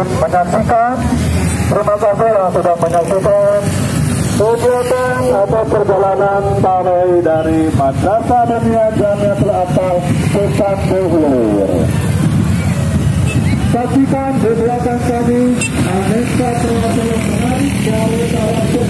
menyaksikan terima kasih yang sudah menyaksikan kegiatan atau perjalanan tarawih dari Madrasah Dunia Jamiatul Atal Sultan Dehulir. Saksikan di belakang kami aneka perwakilan dari kawasan.